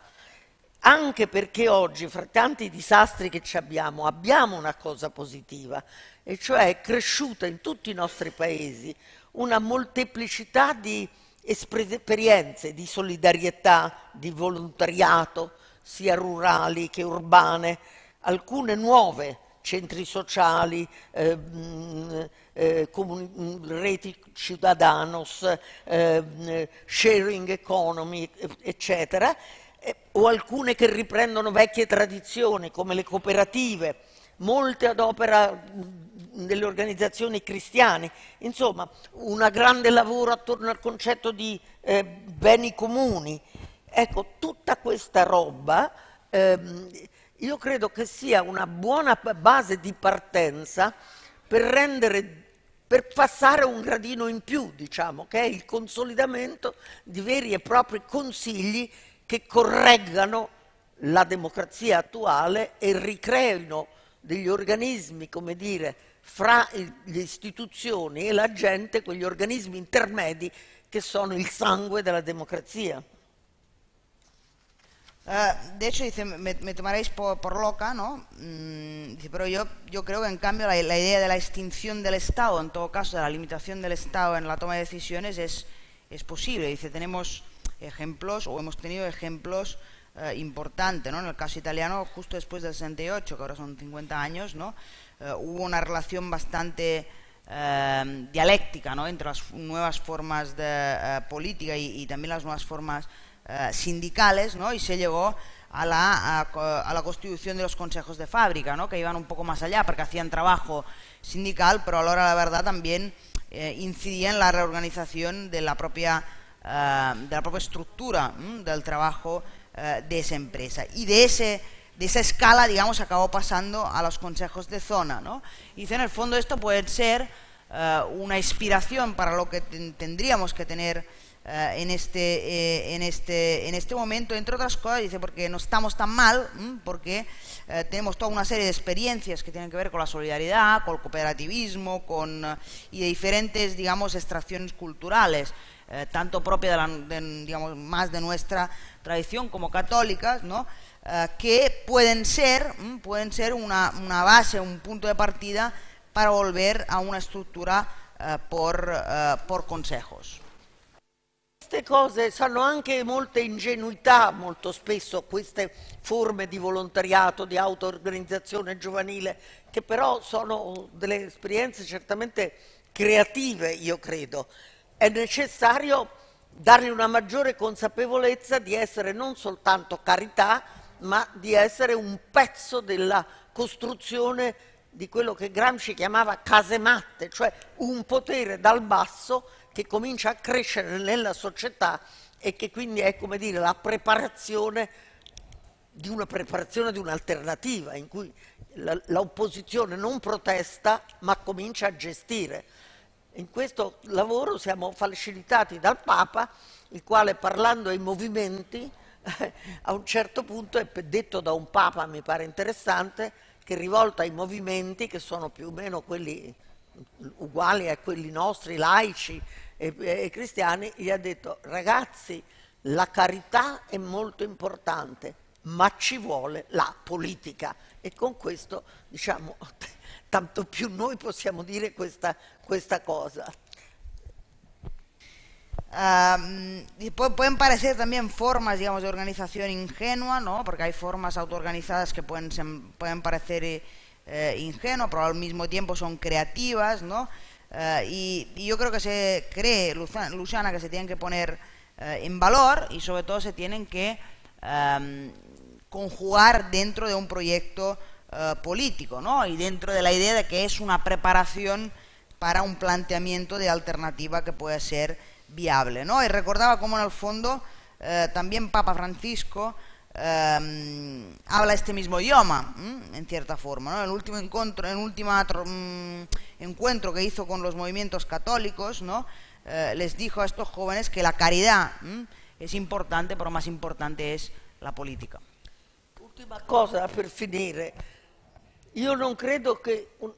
anche perché oggi, fra tanti disastri che abbiamo, abbiamo una cosa positiva, e cioè è cresciuta in tutti i nostri paesi una molteplicità di esperienze di solidarietà, di volontariato, sia rurali che urbane, alcune nuove, centri sociali, eh, eh, reti ciudadanos, eh, sharing economy, eccetera, o alcune che riprendono vecchie tradizioni come le cooperative, molte ad opera delle organizzazioni cristiane, insomma un grande lavoro attorno al concetto di eh, beni comuni. Ecco, tutta questa roba ehm, io credo che sia una buona base di partenza per rendere per passare un gradino in più, diciamo, che è il consolidamento di veri e propri consigli che correggano la democrazia attuale e ricreino degli organismi, come dire, fra le istituzioni e la gente, quegli organismi intermedi che sono il sangue della democrazia. Uh, de hecho, dice, me, me tomaréis por, por, loca, ¿no? Mm, dice, pero yo, yo creo que en cambio la, la, idea de la extinción del Estado, en todo caso de la limitación del Estado en la toma de decisiones, es, es posible. Dice, tenemos ejemplos, o hemos tenido ejemplos eh, importantes, ¿no? En el caso italiano, justo después del 68, que ahora son 50 años, ¿no? Eh, hubo una relación bastante eh, dialéctica ¿no? entre las nuevas formas de eh, política y, también las nuevas formas sindicales, ¿no? y se llegó a la, constitución de los consejos de fábrica, ¿no? que iban un poco más allá porque hacían trabajo sindical, pero a la hora la verdad también incidían en la reorganización de la propia, de la propia estructura del trabajo de esa empresa. Y de ese de esa escala, digamos, acabó pasando a los consejos de zona. ¿no? Y en el fondo esto puede ser uh, una inspiración para lo que tendríamos que tener en, este, eh, en, este, en este momento, entre otras cosas, dice, porque no estamos tan mal, porque uh, tenemos toda una serie de experiencias que tienen que ver con la solidaridad, con el cooperativismo, con, y de diferentes, digamos, extracciones culturales. Tanto propia de la, de, digamos, más de nuestra tradición como católicas, ¿no? Eh, que pueden ser, mm, pueden ser una, una, base, un punto de partita per volver a una struttura eh, por, eh, por consejos. Queste cose sanno anche molte ingenuità, molto spesso queste forme di volontariato, di auto-organizzazione giovanile, che però sono delle esperienze certamente creative, io credo. È necessario dargli una maggiore consapevolezza di essere non soltanto carità, ma di essere un pezzo della costruzione di quello che Gramsci chiamava casematte, cioè un potere dal basso che comincia a crescere nella società e che quindi è come dire la preparazione di una preparazione di un'alternativa in cui l'opposizione non protesta ma comincia a gestire. In questo lavoro siamo facilitati dal Papa, il quale parlando ai movimenti a un certo punto è detto da un papa, mi pare interessante, che rivolta ai movimenti che sono più o meno quelli uguali a quelli nostri, laici e, e cristiani, gli ha detto ragazzi la carità è molto importante, ma ci vuole la politica e con questo diciamo tanto più noi possiamo dire questa, questa cosa. pueden parecer también formas, digamos, de organización ingenua, ¿no? Porque hay formas autoorganizadas que pueden, pueden parecer eh, ingenuas, pero al mismo tiempo son creativas, ¿no? y, yo creo que se cree, Luciana, que se tienen que poner en valor y sobre todo se tienen que conjugar dentro de un proyecto eh, político, ¿no? Y dentro de la idea de que es una preparación para un planteamiento de alternativa que puede ser viable, ¿no? Y recordaba cómo en el fondo eh, también Papa Francisco eh, habla este mismo idioma, en cierta forma, ¿no? El último encuentro, el último mm, encuentro que hizo con los movimientos católicos, ¿no? les dijo a estos jóvenes que la caridad es importante, pero más importante es la politica. Ultima cosa per finire. Io non credo che un,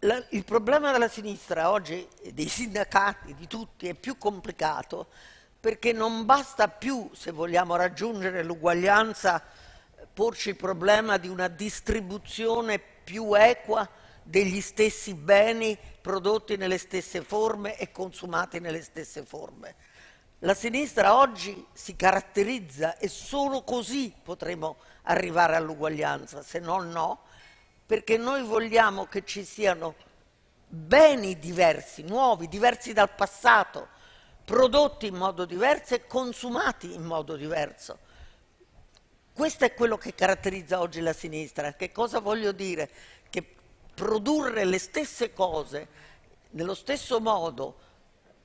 la, il problema della sinistra oggi, dei sindacati, di tutti, è più complicato perché non basta più, se vogliamo raggiungere l'uguaglianza, porci il problema di una distribuzione più equa degli stessi beni prodotti nelle stesse forme e consumati nelle stesse forme. La sinistra oggi si caratterizza e solo così potremo arrivare all'uguaglianza, se no no, perché noi vogliamo che ci siano beni diversi, nuovi, diversi dal passato, prodotti in modo diverso e consumati in modo diverso. Questo è quello che caratterizza oggi la sinistra. Che cosa voglio dire? Che produrre le stesse cose nello stesso modo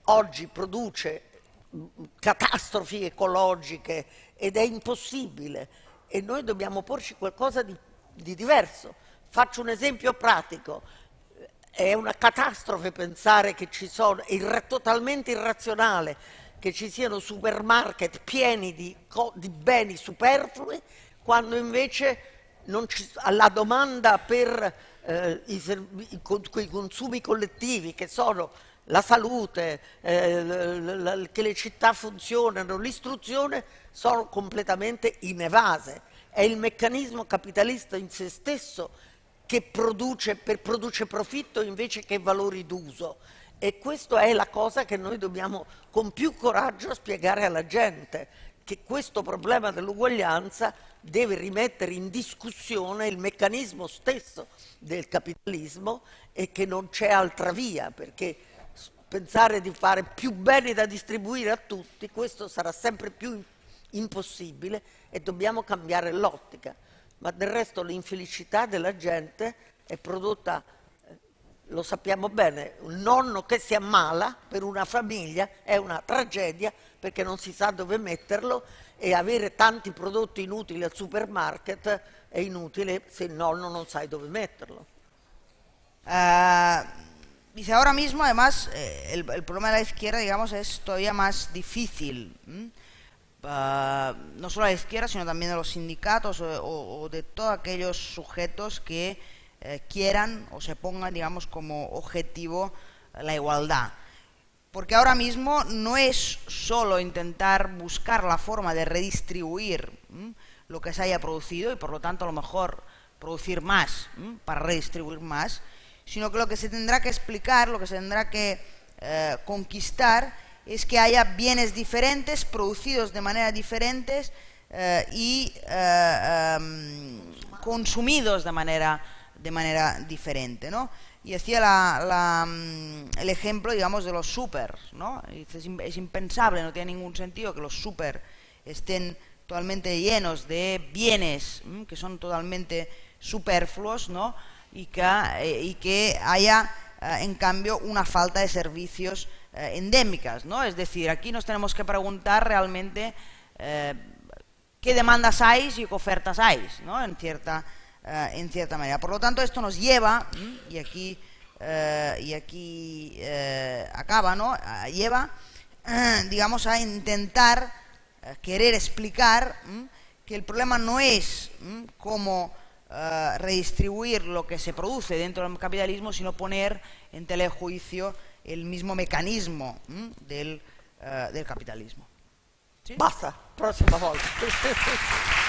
oggi produce catastrofi ecologiche ed è impossibile e noi dobbiamo porci qualcosa di, di diverso. Faccio un esempio pratico. È una catastrofe pensare che ci sono, è totalmente irrazionale che ci siano supermarket pieni di, di beni superflui quando invece ci, la domanda per eh, i, i, i consumi collettivi che sono la salute, eh, che le città funzionano, l'istruzione sono completamente inevase. È il meccanismo capitalista in se stesso che produce, per, produce profitto invece che valori d'uso. E questa è la cosa che noi dobbiamo con più coraggio spiegare alla gente, che questo problema dell'uguaglianza deve rimettere in discussione il meccanismo stesso del capitalismo e che non c'è altra via, perché pensare di fare più beni da distribuire a tutti, questo sarà sempre più impossibile e dobbiamo cambiare l'ottica. Ma del resto l'infelicità della gente è prodotta, eh, lo sappiamo bene, un nonno che si ammala per una famiglia è una tragedia perché non si sa dove metterlo e avere tanti prodotti inutili al supermarket è inutile se il nonno non sai dove metterlo. Uh Dice, ahora mismo además eh, el, problema de la izquierda, digamos, es todavía más difícil. Uh, no solo a la izquierda, sino también de los sindicatos o, de todos aquellos sujetos que eh, quieran o se pongan, digamos, como objetivo la igualdad. Porque ahora mismo no es solo intentar buscar la forma de redistribuir lo que se haya producido y por lo tanto a lo mejor producir más para redistribuir más, sino que lo que se tendrá que explicar, lo que se tendrá que eh, conquistar, es que haya bienes diferentes, producidos de manera diferentes eh, y eh, em, consumidos de manera, de manera diferente. ¿no? Y hacía la, mm, el ejemplo, digamos, de los super. ¿no? Es, impensable, no tiene ningún sentido que los super estén totalmente llenos de bienes que son totalmente superfluos, ¿no? y que, eh, y que haya, eh, en cambio, una falta de servicios eh, endémicas. ¿no? Es decir, aquí nos tenemos que preguntar realmente qué demandas hay y qué ofertas hay, ¿no? en, cierta, en cierta manera. Por lo tanto, esto nos lleva, y aquí, y aquí acaba, ¿no? lleva, digamos, a intentar querer explicar que el problema no es como uh, redistribuir lo que se produce dentro del capitalismo, sino poner en telejuicio el mismo mecanismo del, uh, del capitalismo. ¿Sí? Basta, próxima volta.